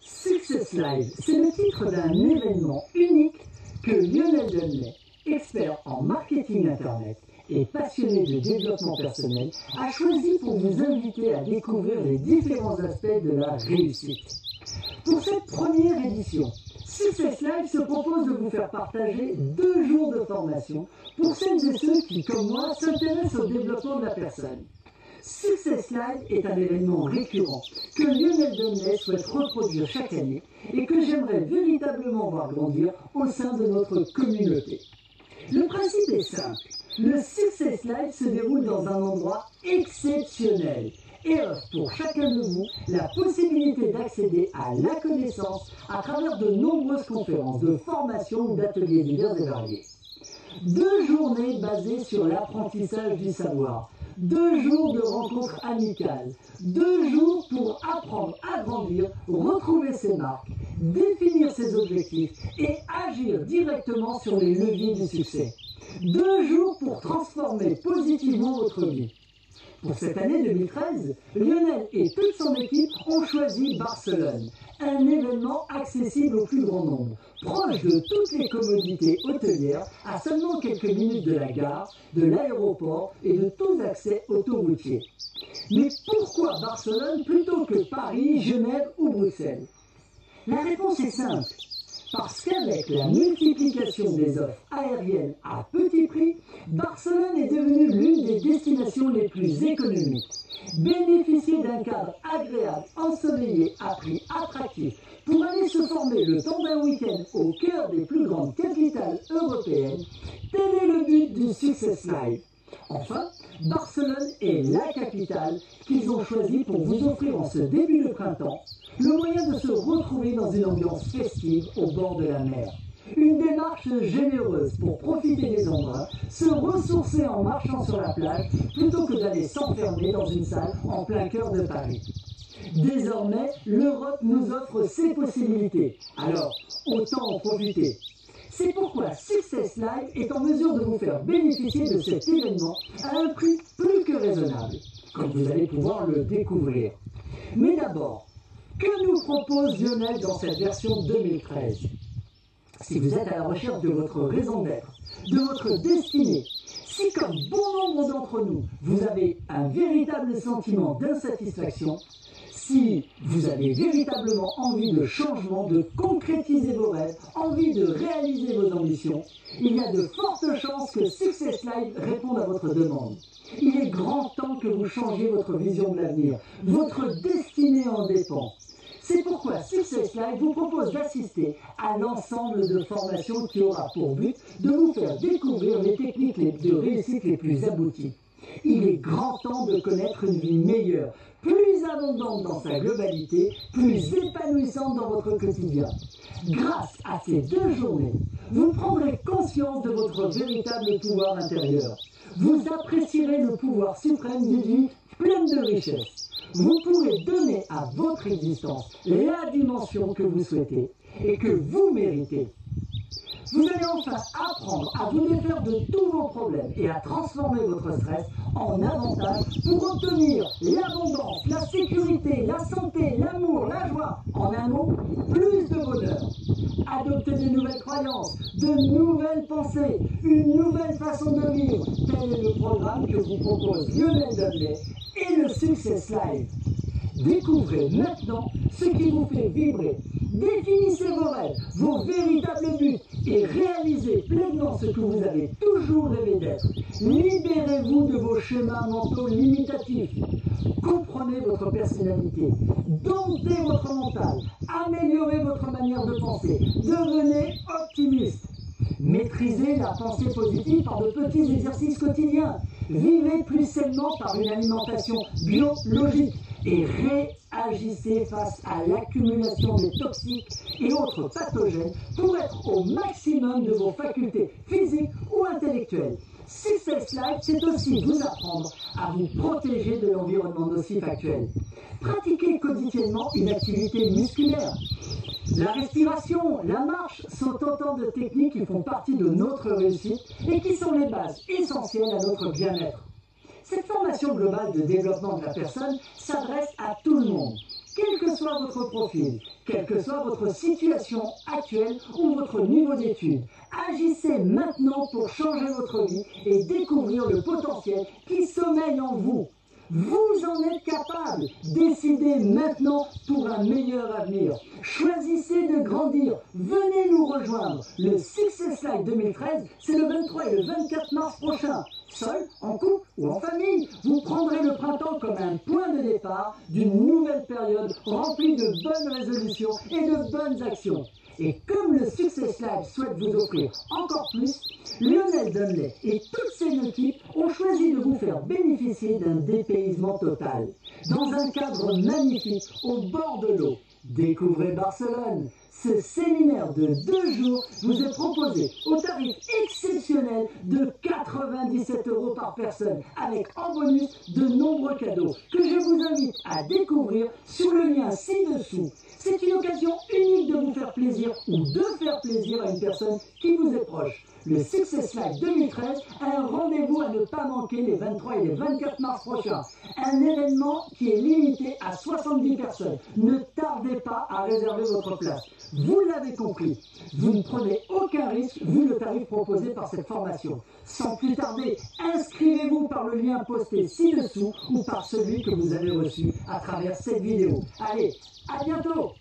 Success Live, c'est le titre d'un événement unique que Lionel Dunley, expert en marketing Internet et passionné de développement personnel, a choisi pour vous inviter à découvrir les différents aspects de la réussite. Pour cette première édition, Success Live se propose de vous faire partager deux jours de formation pour celles et ceux qui, comme moi, s'intéressent au développement de la personne. Success Live est un événement récurrent que Lionel Dunley souhaite reproduire chaque année et que j'aimerais véritablement voir grandir au sein de notre communauté. Le principe est simple. Le Success Live se déroule dans un endroit exceptionnel et offre pour chacun de vous la possibilité d'accéder à la connaissance à travers de nombreuses conférences, de formations ou d'ateliers divers et variés. Deux journées basées sur l'apprentissage du savoir, deux jours de rencontres amicales, deux jours pour apprendre à grandir, retrouver ses marques, définir ses objectifs et agir directement sur les leviers du succès. Deux jours pour transformer positivement votre vie. Pour cette année 2013, Lionel et toute son équipe ont choisi Barcelone, un événement accessible au plus grand nombre, proche de toutes les commodités hôtelières, à seulement quelques minutes de la gare, de l'aéroport et de tous accès autoroutiers. Mais pourquoi Barcelone plutôt que Paris, Genève ou Bruxelles? La réponse est simple. Parce qu'avec la multiplication des offres aériennes à petit prix, Barcelone est devenue l'une des destinations les plus économiques. Bénéficier d'un cadre agréable, ensoleillé, à prix attractif, pour aller se former le temps d'un week-end au cœur des plus grandes capitales européennes, tel est le but du Success Live. Enfin, Barcelone est la capitale qu'ils ont choisie pour vous offrir en ce début de printemps le moyen de se retrouver dans une ambiance festive au bord de la mer. Une démarche généreuse pour profiter des endroits, se ressourcer en marchant sur la plage plutôt que d'aller s'enfermer dans une salle en plein cœur de Paris. Désormais, l'Europe nous offre ses possibilités. Alors, autant en profiter. C'est pourquoi Success Live est en mesure de vous faire bénéficier de cet événement à un prix plus que raisonnable, comme vous allez pouvoir le découvrir. Mais d'abord, que nous propose Lionel dans cette version 2013 Si vous êtes à la recherche de votre raison d'être, de votre destinée, si comme bon nombre d'entre nous, vous avez un véritable sentiment d'insatisfaction, si vous avez véritablement envie de changement, de concrétiser vos rêves, envie de réaliser vos ambitions, il y a de fortes chances que Success Live réponde à votre demande. Il est grand temps que vous changiez votre vision de l'avenir. Votre destinée en dépend. C'est pourquoi Success Live vous propose d'assister à l'ensemble de formations qui aura pour but de vous faire découvrir les techniques de réussite les plus abouties. Il est grand temps de connaître une vie meilleure, plus abondante dans sa globalité, plus épanouissante dans votre quotidien. Grâce à ces deux journées, vous prendrez conscience de votre véritable pouvoir intérieur. Vous apprécierez le pouvoir suprême d'une vie pleine de richesse. Vous pourrez donner à votre existence la dimension que vous souhaitez et que vous méritez. Vous allez enfin apprendre à vous défaire de tous vos problèmes et à transformer votre stress en avantage pour obtenir l'abondance, la sécurité, la santé, l'amour, la joie. En un mot, plus de bonheur. Adoptez de nouvelles croyances, de nouvelles pensées, une nouvelle façon de vivre. Tel est le programme que vous propose Lionel Dudley et le Success Live. Découvrez maintenant ce qui vous fait vibrer. Définissez vos rêves, vos véritables buts et réalisez pleinement ce que vous avez toujours rêvé d'être. Libérez-vous de vos schémas mentaux limitatifs. Comprenez votre personnalité. Domptez votre mental. Améliorez votre manière de penser. Devenez optimiste. Maîtrisez la pensée positive par de petits exercices quotidiens. Vivez plus sainement par une alimentation biologique et réagissez face à l'accumulation des toxiques et autres pathogènes pour être au maximum de vos facultés physiques ou intellectuelles. Success Life, c'est aussi vous apprendre à vous protéger de l'environnement nocif actuel. Pratiquez quotidiennement une activité musculaire. La respiration, la marche sont autant de techniques qui font partie de notre réussite et qui sont les bases essentielles à notre bien-être. Cette formation globale de développement de la personne s'adresse à tout le monde, quel que soit votre profil, quelle que soit votre situation actuelle ou votre niveau d'études. Agissez maintenant pour changer votre vie et découvrir le potentiel qui sommeille en vous. Vous en êtes capable. Décidez maintenant pour un meilleur avenir. Choisissez de grandir. Venez nous rejoindre. Le Success Live 2013, c'est le 23 et le 24 mars prochain. Seul, en couple ou en famille, vous prendrez le printemps comme un point de départ d'une nouvelle période remplie de bonnes résolutions et de bonnes actions. Et comme le Success Live souhaite vous offrir encore plus, Lionel Dunley et toute ses équipes ont choisi de vous faire bénéficier d'un dépaysement total. Dans un cadre magnifique au bord de l'eau. Découvrez Barcelone. Ce séminaire de deux jours vous est proposé au tarif exceptionnel de 97 euros par personne, avec en bonus de nombreux cadeaux que je vous invite à découvrir sur le lien ci-dessous. C'est une occasion unique de vous faire plaisir ou de faire plaisir à une personne qui vous est proche. Le Success Live 2013 a un rendez-vous à ne pas manquer les 23 et les 24 mars prochains. Un événement qui est limité à 70 personnes. Ne tardez pas à réserver votre place. Vous l'avez compris, vous ne prenez aucun risque vu le tarif proposé par cette formation. Sans plus tarder, inscrivez-vous par le lien posté ci-dessous ou par celui que vous avez reçu à travers cette vidéo. Allez, à bientôt